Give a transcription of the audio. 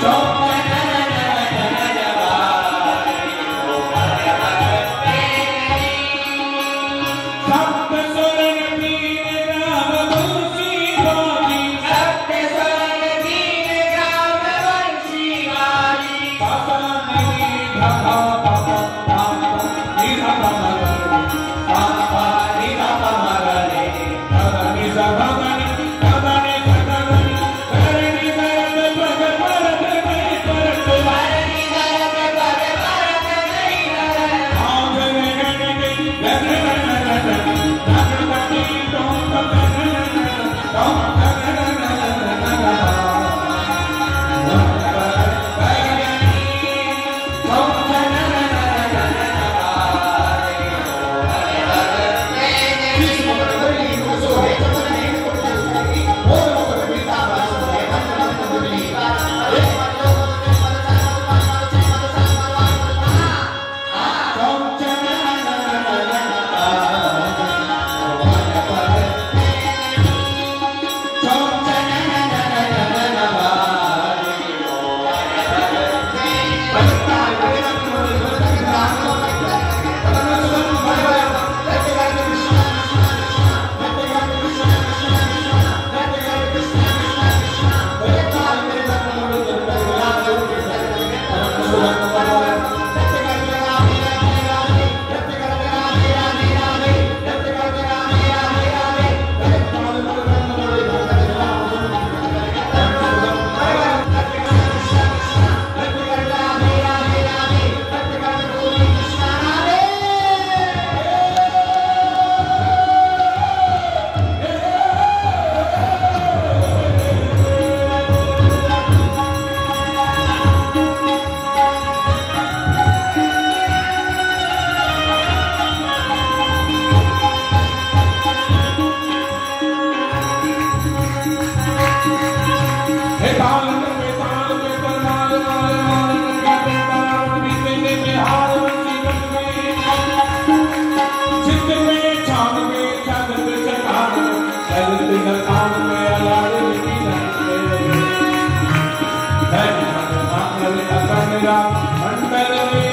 자. கண்ணிரா கண்பெருமை